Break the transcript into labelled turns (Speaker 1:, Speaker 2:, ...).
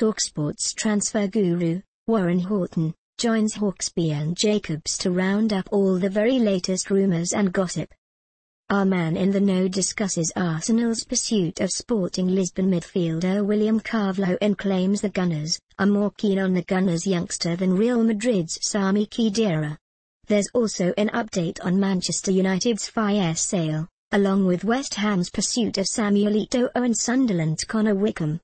Speaker 1: TalkSport's transfer guru, Warren Horton joins Hawksbee and Jacobs to round up all the very latest rumours and gossip. Our man in the know discusses Arsenal's pursuit of Sporting Lisbon midfielder William Carvalho and claims the Gunners are more keen on the Gunners youngster than Real Madrid's Sami Khedira. There's also an update on Manchester United's fire sale, along with West Ham's pursuit of Samuel Eto'o and Sunderland's Connor Wickham.